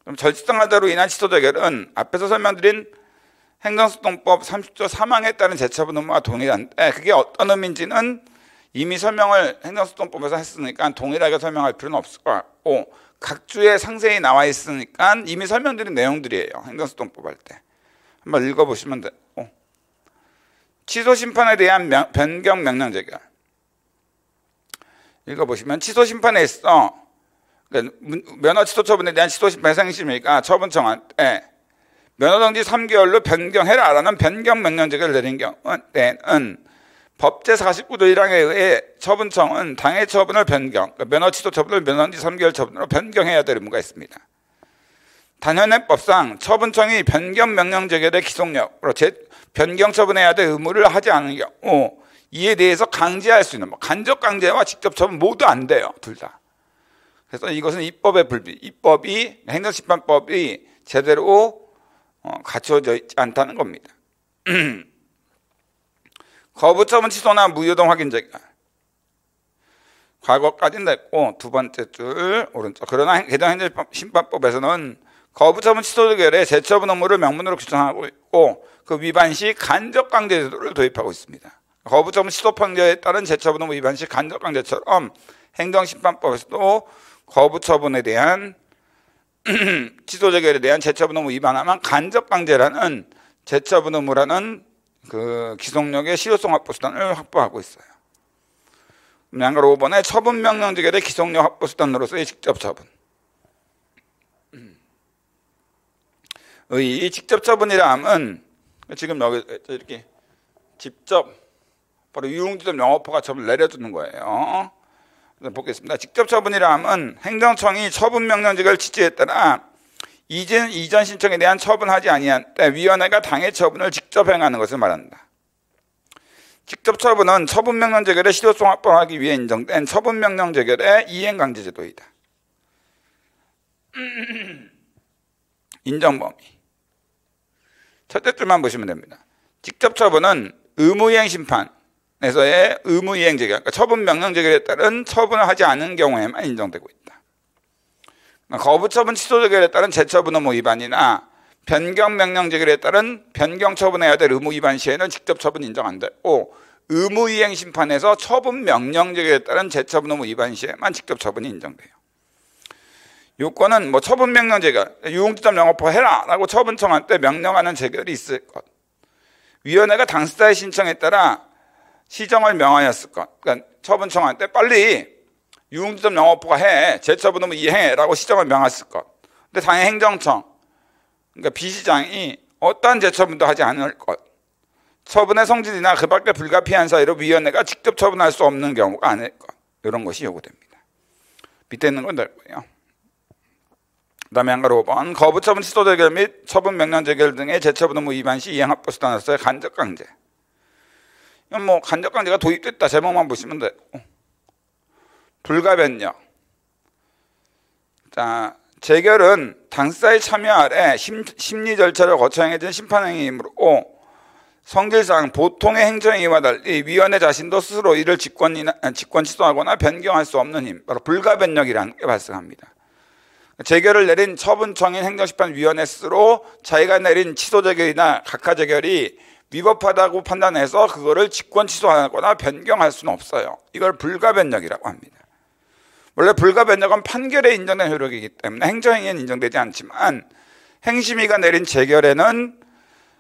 S1: 그럼 절지상하자로 인한 취소 재결은 앞에서 설명드린 행정소송법 30조 3항에 따른 재처분 의무와 동일한데 그게 어떤 의미인지는 이미 설명을 행정소송법에서 했으니까 동일하게 설명할 필요는 없을 것 같고 각 주에 상세히 나와 있으니까 이미 설명드린 내용들이에요. 행정소송법 할 때. 한번 읽어보시면 되고 취소 심판에 대한 명, 변경 명령 재결 읽어보시면 취소 심판에 있어 그러니까 면허 취소 처분에 대한 취소 심판 해상심이니까 처분 청한테 면허 정지 3개월로 변경해라라는 변경 명령 재결을 내린 경우는 법제 49조 1항에 의해 처분청은 당해 처분을 변경, 그러니까 면허 취소 처분을 면허지 3개월 처분으로 변경해야 될 의무가 있습니다. 단현행법상 처분청이 변경 명령 재결의 기속력으로 변경 처분해야 될 의무를 하지 않은 경우 이에 대해서 강제할 수 있는 뭐 간접 강제와 직접 처분 모두 안 돼요. 둘 다. 그래서 이것은 입법의 불비, 입법이 행정심판법이 제대로 어, 갖춰져 있지 않다는 겁니다. 거부처분 취소나 무효동 확인 재결. 과거까지는 됐고 두 번째 줄 오른쪽. 그러나 개정행정심판법에서는 거부처분 취소 재결에 재처분 의무를 명문으로 규정하고 있고 그 위반 시 간접 강제 제도를 도입하고 있습니다. 거부처분 취소 판결에 따른 재처분 의무 위반 시 간접 강제처럼 행정심판법에서도 거부처분에 대한 취소 재결에 대한 재처분 의무 위반하면 간접 강제라는 재처분 의무라는 그 기속력의 실효성 확보 수단을 확보하고 있어요. 양가 5번에 처분 명령 재결의 기속력 확보 수단으로서의 직접 처분. 의 직접 처분이라 함은 지금 여기 이렇게 직접 바로 유흥지점 영업허가 처분을 내려주는 거예요. 보겠습니다. 직접 처분이라면 행정청이 처분 명령직을 취지에 따라 이전 이전 신청에 대한 처분하지 아니한 때 위원회가 당해 처분을 직접 행하는 것을 말한다. 직접 처분은 처분 명령 재결의 실효성 확보하기 위해 인정된 처분 명령 재결의 이행 강제 제도이다. 인정 범위. 첫째 줄만 보시면 됩니다. 직접 처분은 의무이행 심판에서의 의무이행 재결, 그러니까 처분 명령 재결에 따른 처분을 하지 않은 경우에만 인정되고 있다. 그러니까 거부 처분 취소 재결에 따른 재처분 의무 위반이나 변경 명령 재결에 따른 변경 처분해야 될 의무 위반 시에는 직접 처분 인정 안 되고 의무 이행 심판에서 처분 명령 재결에 따른 재처분 의무 위반 시에만 직접 처분이 인정돼요. 요건은 뭐 처분 명령 재결, 유흥지점 영업허 해라라고 처분 청할 때 명령하는 재결이 있을 것. 위원회가 당사자의 신청에 따라 시정을 명하였을 것. 그러니까 처분 청할 때 빨리 유흥지점 영업허가 해, 재처분 의무 이행해라고 시정을 명했을 것. 근데 당해 행정청, 그러니까 비시장이 어떠한 재처분도 하지 않을 것. 처분의 성질이나 그 밖에 불가피한 사유로 위원회가 직접 처분할 수 없는 경우가 아닐 것. 이런 것이 요구됩니다. 밑에 있는 건 되고요. 그 다음에 한가로 5번 거부 처분 취소 재결 및 처분 명령 재결 등의 재처분 의무 위반 시 이행 확보 수단으로서의 간접 강제. 이건 뭐 간접 강제가 도입됐다 제목만 보시면 되고 불가 변력. 자 재결은 당사의 참여 아래 심, 심리 절차를 거쳐 행해진 심판 행위이므로 성질상 보통의 행정행위와 달리 위원회 자신도 스스로 이를 직권이나, 직권 취소하거나 변경할 수 없는 힘, 바로 불가변력이라는 게 발생합니다. 재결을 내린 처분청인 행정심판위원회 스스로 자기가 내린 취소재결이나 각하재결이 위법하다고 판단해서 그거를 직권 취소하거나 변경할 수는 없어요. 이걸 불가변력이라고 합니다. 원래 불가변력은 판결에 인정된 효력이기 때문에 행정행위는 인정되지 않지만 행심위가 내린 재결에는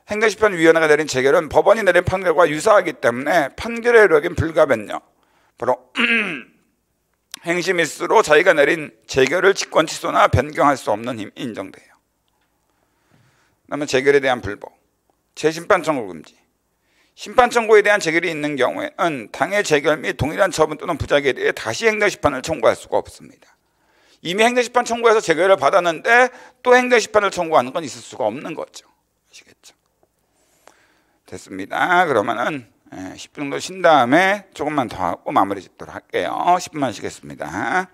S1: 행정심판위원회가 내린 재결은 법원이 내린 판결과 유사하기 때문에 판결의 효력인 불가변력 바로 행심일수로 자기가 내린 재결을 직권 취소나 변경할 수 없는 힘이 인정돼요. 그다음에 재결에 대한 불복, 재심판 청구 금지. 심판 청구에 대한 재결이 있는 경우에는 당해 재결 및 동일한 처분 또는 부작에 대해 다시 행정심판을 청구할 수가 없습니다. 이미 행정심판 청구해서 재결을 받았는데 또 행정심판을 청구하는 건 있을 수가 없는 거죠. 아시겠죠? 됐습니다. 그러면은 10분 예, 정도 쉰 다음에 조금만 더 하고 마무리 짓도록 할게요. 10분만 쉬겠습니다.